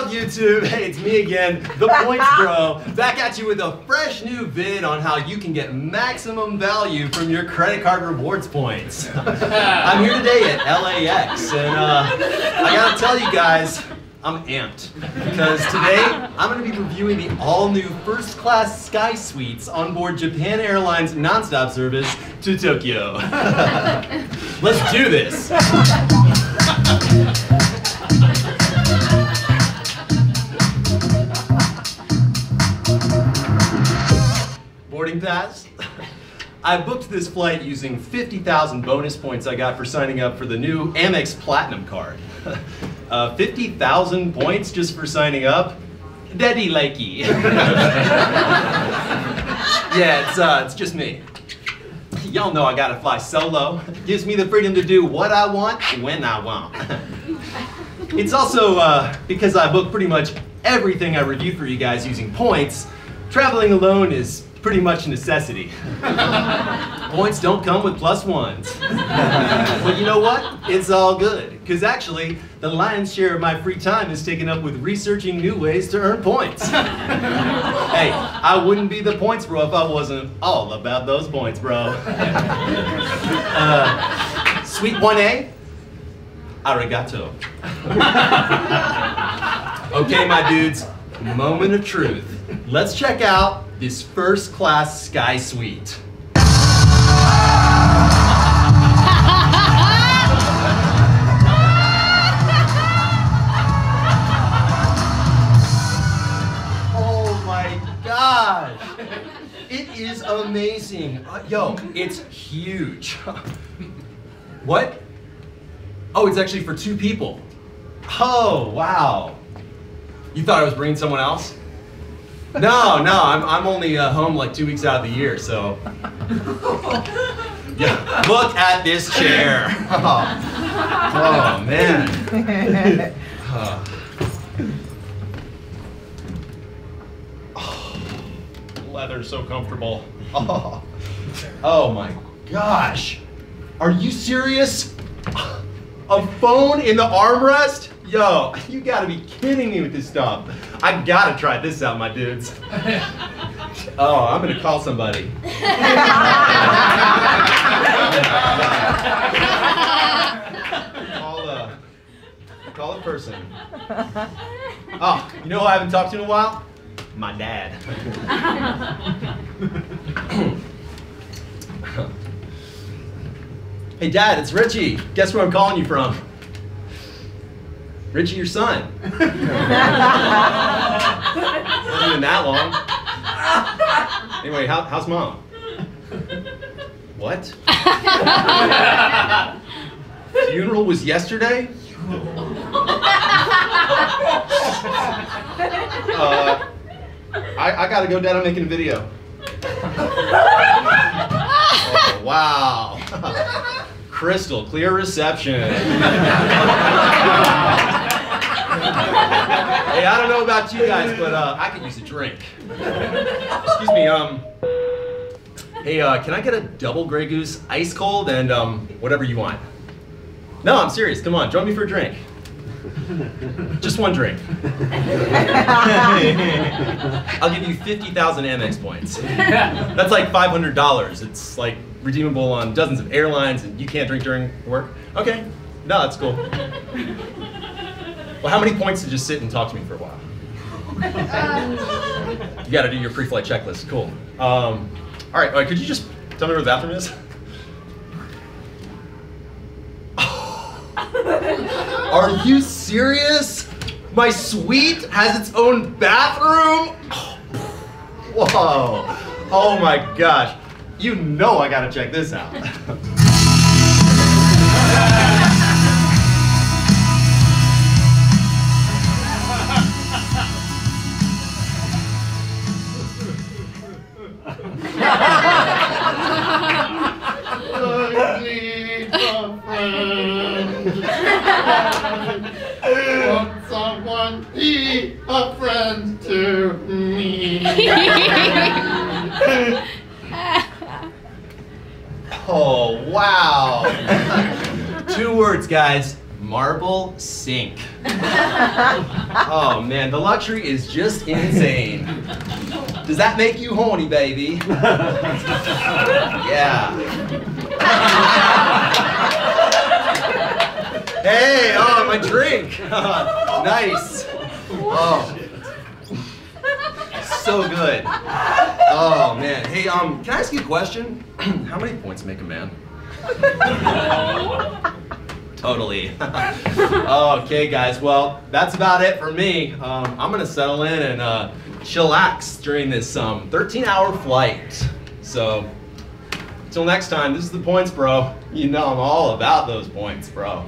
up, YouTube? Hey, it's me again, the Points Bro, back at you with a fresh new vid on how you can get maximum value from your credit card rewards points. I'm here today at LAX, and uh, I gotta tell you guys, I'm amped because today I'm going to be reviewing the all-new first-class Sky Suites on board Japan Airlines nonstop service to Tokyo. Let's do this. Boarding pass. I booked this flight using 50,000 bonus points I got for signing up for the new Amex Platinum card. Uh, 50,000 points just for signing up? Daddy likey. yeah, it's, uh, it's just me. Y'all know I gotta fly solo. Gives me the freedom to do what I want when I want. it's also uh, because I book pretty much everything I review for you guys using points. Traveling alone is pretty much a necessity. Points don't come with plus ones. but you know what? It's all good. Because actually, the lion's share of my free time is taken up with researching new ways to earn points. hey, I wouldn't be the points bro if I wasn't all about those points, bro. uh, sweet 1A, arigato. okay, my dudes, moment of truth. Let's check out this first class sky suite. oh my gosh! It is amazing. Uh, yo, it's huge. what? Oh, it's actually for two people. Oh, wow. You thought I was bringing someone else? No, no, I'm, I'm only uh, home like two weeks out of the year, so. Yeah, look at this chair. Oh, oh man. Oh, leather's so comfortable. Oh, oh my gosh. Are you serious? A phone in the armrest? Yo, you gotta be kidding me with this stuff. I gotta try this out, my dudes. Oh, I'm gonna call somebody. call a, call a person. Oh, you know who I haven't talked to in a while? My dad. hey, Dad, it's Richie. Guess where I'm calling you from? Richie, your son. Wasn't even that long. Anyway, how, how's mom? What? Funeral was yesterday? Uh, I, I gotta go, Dad. I'm making a video. Oh, wow. Crystal clear reception. hey, I don't know about you guys, but uh, I could use a drink. Excuse me, um. Hey, uh, can I get a double Grey Goose, ice cold, and um, whatever you want? No, I'm serious. Come on, join me for a drink. Just one drink. I'll give you 50,000 Amex points. That's like $500. It's like redeemable on dozens of airlines, and you can't drink during work. Okay, no, that's cool. Well, how many points to just sit and talk to me for a while? You got to do your pre-flight checklist. Cool. Um, all right, all right, could you just tell me where the bathroom is? Are you serious? My suite has its own bathroom? Whoa. Oh my gosh. You know I gotta check this out. be a friend to me? Oh, wow. Two words, guys. marble sink. oh man, the luxury is just insane. Does that make you horny, baby? yeah. hey, oh, my drink. nice. Oh. So good. Oh man. Hey, um, can I ask you a question? How many points make a man? totally. okay, guys. Well, that's about it for me. Um, I'm gonna settle in and uh, chillax during this um, 13-hour flight. So, until next time, this is the points, bro. You know I'm all about those points, bro.